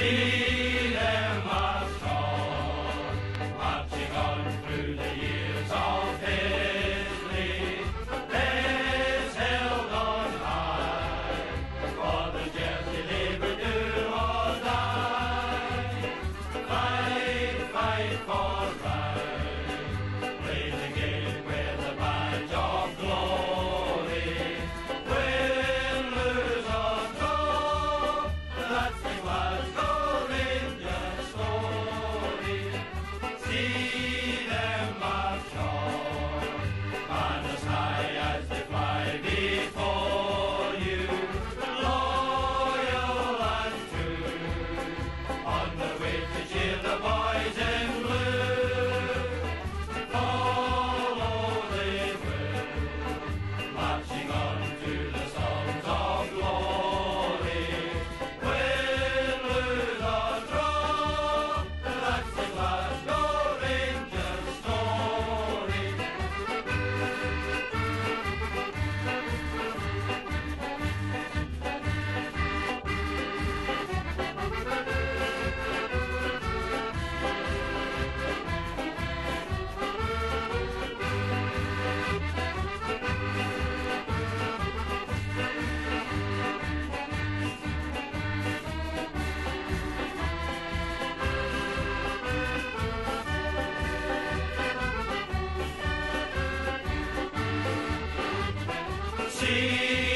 See See